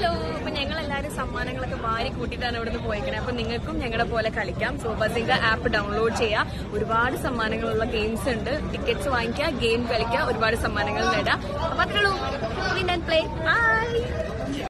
Hello അപ്പൊ ഞങ്ങൾ എല്ലാവരും സമ്മാനങ്ങളൊക്കെ വാരി കൂട്ടിയിട്ടാണ് ഇവിടുന്ന് പോയിക്കണേ. അപ്പൊ നിങ്ങൾക്കും ഞങ്ങളുടെ പോലെ കളിക്കാം. സോ ആപ്പ് ഡൗൺലോഡ് ചെയ്യാം. ഒരുപാട് സമ്മാനങ്ങളുള്ള ഗെയിംസ് ഉണ്ട്. ടിക്കറ്റ്സ് വാങ്ങിക്കുക ഗെയിം കളിക്കുക ഒരുപാട് സമ്മാനങ്ങൾ നേടാം. അപ്പൊ അത്രേ ഉള്ളൂ. പ്ലേ ആ